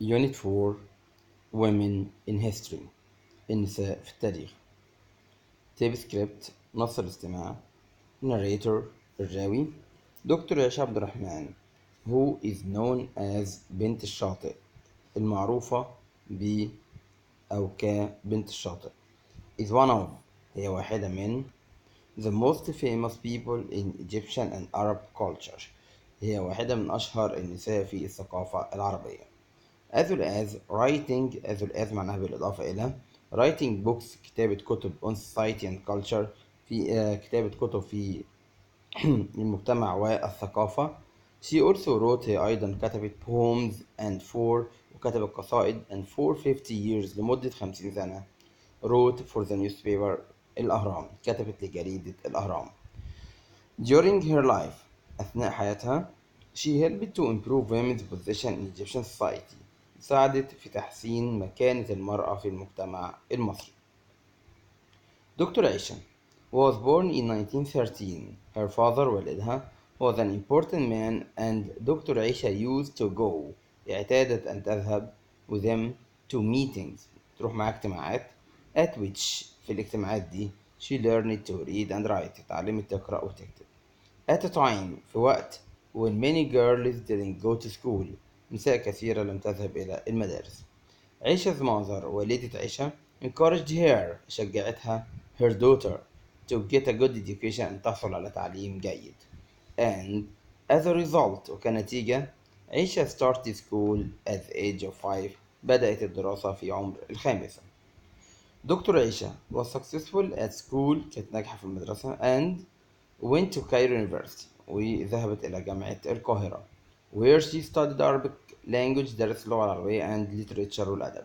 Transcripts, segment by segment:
Unit 4 Women in History. النساء في التاريخ. تيب سكريبت نص الاستماع. Narrator الراوي. دكتور عيشة عبد الرحمن who is known as بنت الشاطئ. المعروفة ب أو كبنت الشاطئ. Is one of هي واحدة من the most famous people in Egyptian and Arab culture. هي واحدة من أشهر النساء في الثقافة العربية. As well as writing as well as معناها بالإضافة إلى writing books كتابة كتب on society and culture في آه، كتابة كتب في المجتمع والثقافة she also wrote هي أيضا كتبت poems and for وكتبت قصائد and for 50 years لمدة 50 سنة wrote for the newspaper الأهرام كتبت لجريدة الأهرام during her life أثناء حياتها she helped to improve women's position in Egyptian society ساعدت في تحسين مكانة المرأة في المجتمع المصري دكتور عيشة was born in 1913 her father والدها was an important man and دكتور عيشة used to go اعتادت أن تذهب with them to meetings تروح مع اجتماعات at which في الاجتماعات دي she learned to read and write اتعلمت تقرأ وتكتب at a time في وقت when many girls didn't go to school نساء كثيرة لم تذهب إلى المدارس عيشة mother والدة عيشة encouraged her شجعتها her daughter to get a good education أن تحصل على تعليم جيد and as a result وكنتيجة عيشة started school at the age of five بدأت الدراسة في عمر الخامسة دكتور عيشة was successful at school كانت ناجحة في المدرسة and went to Cairo University وذهبت إلى جامعة القاهرة where she studied Arabic language درست اللغة العربية and literature والأدب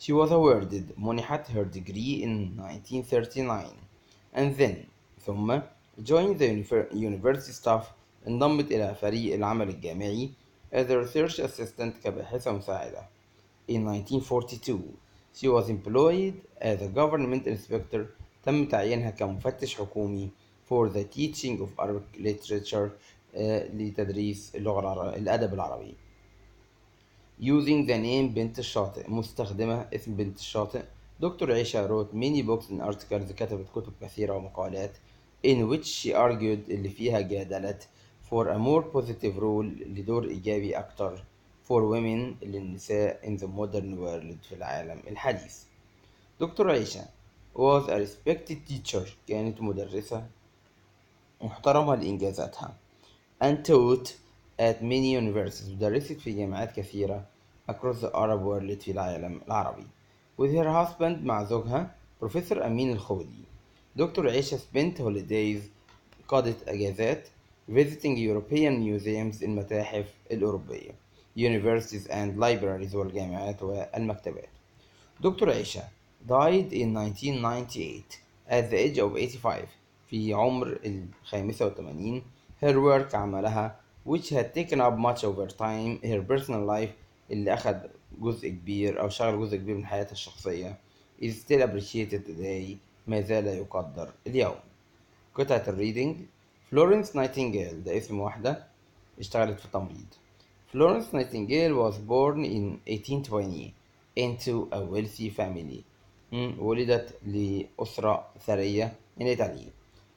she was awarded منحت her degree in 1939 and then ثم joined the univer- university staff انضمت إلى فريق العمل الجامعي as a research assistant كباحثة مساعدة in 1942 she was employed as a government inspector تم تعيينها كمفتش حكومي for the teaching of Arabic literature آه، لتدريس اللغة الأدب العربي using the name بنت الشاطئ مستخدمة اسم بنت الشاطئ. دكتور عيشة wrote many books and articles كتبت كتب كثيرة ومقالات in which she argued اللي فيها جادلت for a more positive role لدور إيجابي أكتر for women للنساء in the modern world في العالم الحديث. دكتور عيشة was a respected teacher كانت مدرسة محترمة لإنجازاتها. and taught at many universities ودرست في جامعات كثيرة. Across the Arab world في العالم العربي with her husband مع زوجها بروفيسور أمين الخولي دكتور عيشة spent holidays قضت أجازات visiting European museums المتاحف الأوروبية universities and libraries والجامعات والمكتبات دكتور عيشة died in 1998 at the age of 85 في عمر الخامسة والثمانين her work عملها which had taken up much of her time her personal life اللي أخذ جزء كبير أو شغل جزء كبير من حياتها الشخصية. Is still appreciated today. ما زال يقدر اليوم. قطعة ال reading Florence Nightingale ده اسم واحدة اشتغلت في التمريض Florence Nightingale was born in 1820 into a wealthy family. ولدت لأسرة ثرية in Italy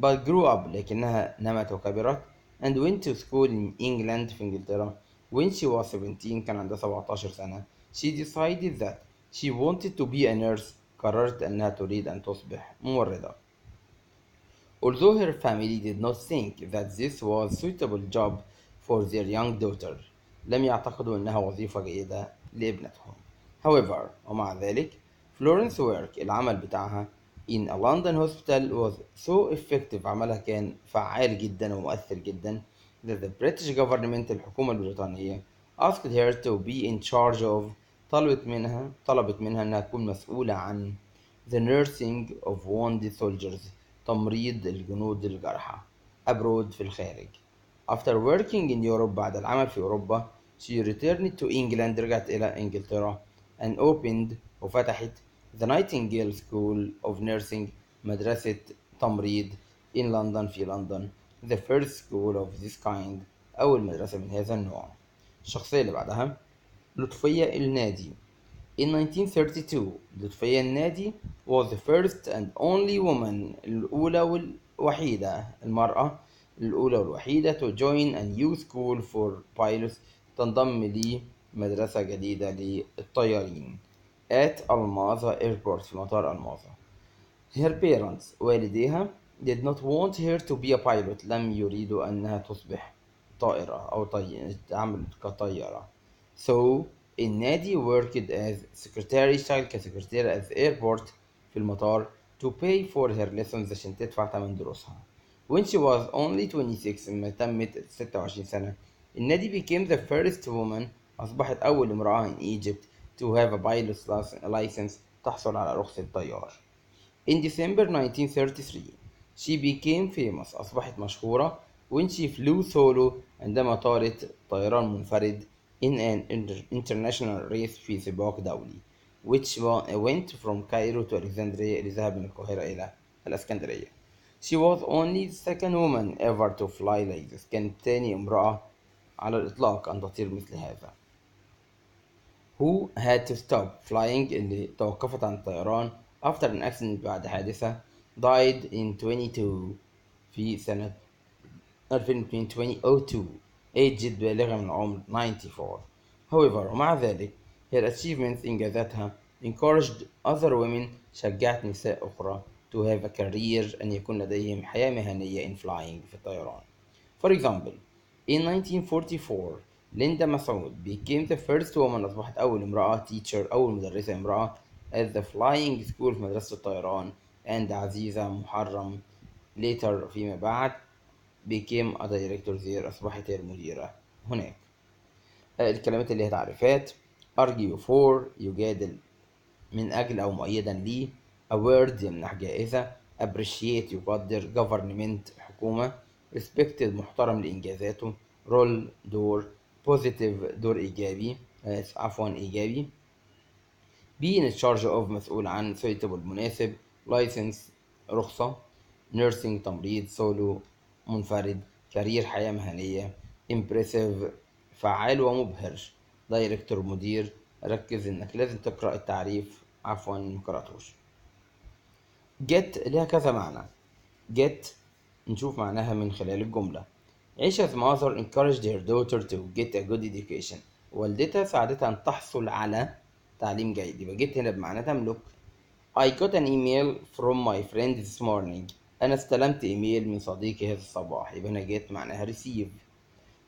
but grew up لكنها نمت وكبرت and went to school in England في إنجلترا. When she was 17 كان عندها 17 سنة she decided that she wanted to be a nurse قررت أنها تريد أن تصبح ممرضة Although her family did not think that this was suitable job for their young daughter لم يعتقدوا أنها وظيفة جيدة لابنتهم However ومع ذلك Florence work العمل بتاعها in a London hospital was so effective عملها كان فعال جدا ومؤثر جدا that the British government الحكومة البريطانية asked her to be in charge of طلبت منها طلبت منها أنها تكون مسؤولة عن the nursing of wounded soldiers تمريض الجنود الجرحى abroad في الخارج after working in Europe بعد العمل في أوروبا she returned to England رجعت إلى إنجلترا and opened وفتحت the Nightingale School of Nursing مدرسة تمريض in London في لندن the first school of this kind أول مدرسة من هذا النوع. الشخصية اللي بعدها لطفية النادي. In 1932 لطفية النادي was the first and only woman الأولى والوحيدة. المرأة الأولى والوحيدة to join a new school for pilots تنضم لمدرسة جديدة للطيارين. At Almaza Airport في مطار ألماظة Her parents والديها did not want her to be a pilot لم يريدوا أنها تصبح طائرة أو طي... تعمل كطيارة so النادي worked as secretary اشتغل كسكرتيرة the airport في المطار to pay for her lessons عشان تدفع ثمن دروسها when she was only 26 لما تمت 26 سنة النادي became the first woman أصبحت أول امرأة in Egypt to have a pilot's license تحصل على رخصة طيار In December 1933 she became famous أصبحت مشهورة when she flew solo عندما طارت طيران منفرد in an international race في سباق دولي which went from Cairo to Alexandria اللي ذهب من القاهرة إلى الإسكندرية She was only the second woman ever to fly like this كانت تاني امرأة على الإطلاق أن تطير مثل هذا who had to stop flying اللي توقفت عن الطيران after an accident بعد حادثة died in 22 في سنة 2002 aged بالغة من العمر 94 however ومع ذلك her achievements إنجازاتها encouraged other women شجعت نساء أخرى to have a career أن يكون لديهم حياة مهنية in flying في الطيران for example in 1944 ليندا مسعود became the first woman أصبحت أول امرأة teacher أول مدرسة امرأة at the flying school في مدرسة الطيران and عزيزة محرم later فيما بعد became a director there أصبحت هي المديرة هناك. الكلمات اللي هي تعريفات argue for يجادل من أجل أو مؤيدا ليه award يمنح جائزة. Appreciate يقدر. Government حكومة. Respected محترم لإنجازاته. Role دور. Positive دور إيجابي. عفوا إيجابي. Be in charge of مسؤول عن suitable مناسب. License رخصة nursing تمريض solo منفرد career حياة مهنية impressive فعال ومبهر. director مدير ركز إنك لازم تقرأ التعريف. عفوا مقرأتوش get لها كذا معنى. get نشوف معناها من خلال الجملة. عيشة mother encouraged her daughter to get a good education. والدتها ساعدتها أن تحصل على تعليم جيد. يبقى get هنا بمعنى تملك. I got an email from my friend this morning أنا استلمت إيميل من صديقي هذا الصباح يبقى هنا get معناها receive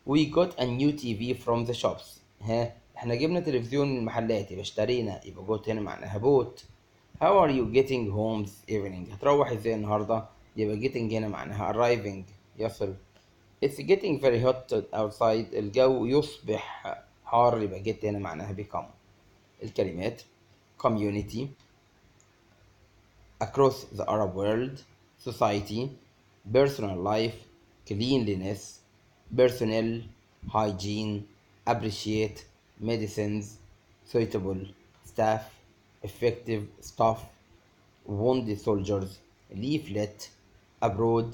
We got a new TV from the shops ها إحنا جبنا تلفزيون من المحلات يبقى اشترينا يبقى got هنا معناها bought How are you getting home this evening هتروح إزاي النهاردة يبقى getting هنا معناها arriving يصل It's getting very hot outside الجو يصبح حار يبقى get هنا معناها become الكلمات community across the Arab world society personal life cleanliness personnel hygiene appreciate medicines suitable staff effective staff wounded soldiers leaflet abroad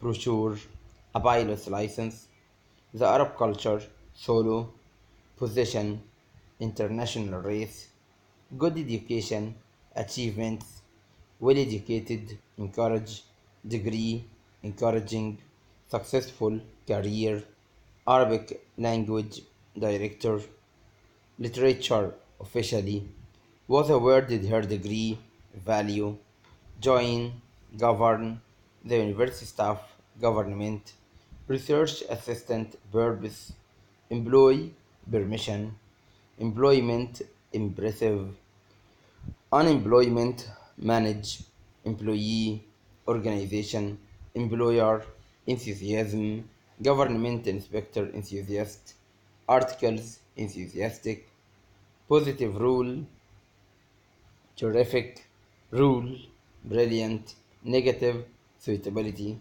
brochure a pilot's license the Arab culture solo position international race good education achievements well educated encourage degree encouraging successful career Arabic language director literature officially was awarded her degree value join govern the university staff government research assistant purpose employee permission employment impressive unemployment manage employee organization employer enthusiasm government inspector enthusiast articles enthusiastic positive rule terrific rule brilliant negative suitability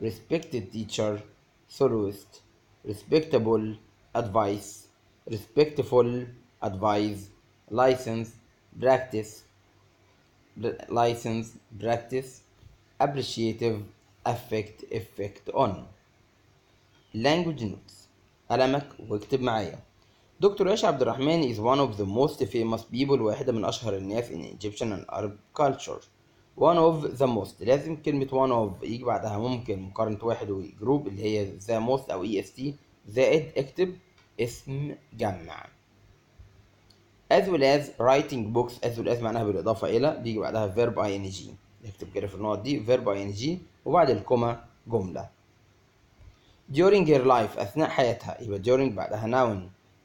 respected teacher soloist respectable advice respectful advice license practice license practice appreciative affect effect on language notes قلمك واكتب معايا دكتور ياشا عبد الرحمن is one of the most famous people واحدة من أشهر الناس in Egyptian and Arab culture one of the most لازم كلمة one of يجي بعدها ممكن مقارنة واحد وجروب اللي هي the most أو est زائد اكتب اسم جمع as well as writing books as well as معناها بالإضافة إلى بيجي بعدها verb ing. نكتب كده في النقط دي verb ing وبعد الكوما جملة. During her life أثناء حياتها يبقى during بعدها noun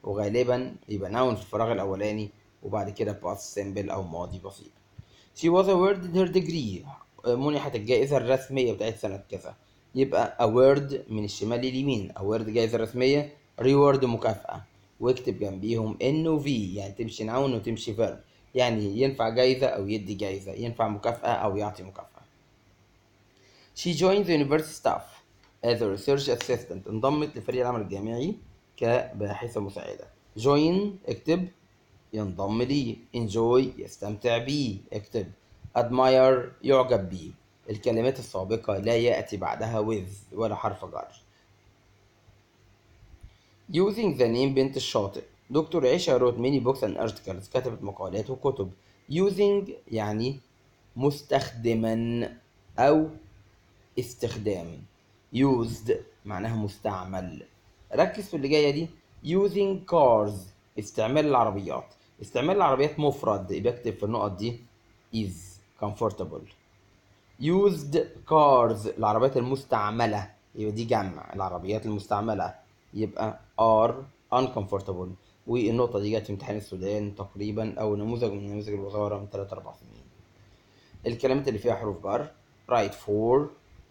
وغالبا يبقى noun في الفراغ الأولاني وبعد كده past simple أو ماضي بسيط. She was awarded her degree منحت الجائزة الرسمية بتاعت سنة كذا. يبقى award من الشمال لليمين award جائزة رسمية reward مكافأة. واكتب جنبيهم ان و في يعني تمشي نون وتمشي فيرب يعني ينفع جايزة أو يدي جايزة ينفع مكافأة أو يعطي مكافأة. She joined the university staff as a research assistant انضمت لفريق العمل الجامعي كباحثة مساعدة. Join اكتب. ينضم لي. Enjoy يستمتع بيه اكتب. Admire يعجب بيه الكلمات السابقة لا يأتي بعدها with ولا حرف جر. Using the name بنت الشاطئ دكتور عيشة wrote many books and articles كتبت مقالات وكتب. Using يعني مستخدما أو استخدام. Used معناها مستعمل. ركز في اللي جاية دي. Using cars. استعمال العربيات. استعمال العربيات مفرد. يبقى اكتب في النقط دي. Is. Comfortable. Used cars. العربيات المستعملة. يبقى دي جمع. العربيات المستعملة. يبقى are uncomfortable والنقطة دي جت في امتحان السودان تقريبا أو نموذج من نماذج الوزارة من 3 4 سنين الكلمات اللي فيها حروف جر write for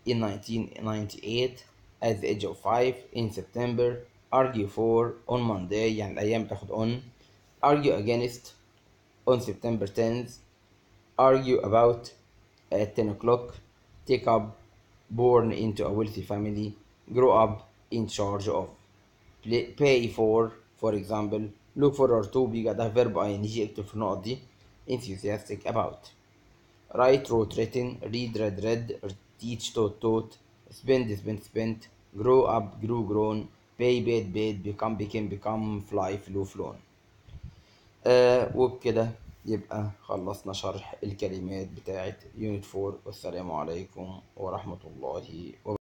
in 1998 at the age of 5 in September argue for on Monday يعني الأيام بتاخد on argue against on September 10th argue about at 10 o'clock take up born into a wealthy family grow up in charge of pay for for example look forward to بيجي بعدها verb ing اكتب في النقط دي enthusiastic about write wrote written read read read teach taught taught spend spent spent grow up grew grown pay paid paid become became become fly flew flown آه وبكده يبقى خلصنا شرح الكلمات بتاعت يونت 4 والسلام عليكم ورحمة الله وبركاته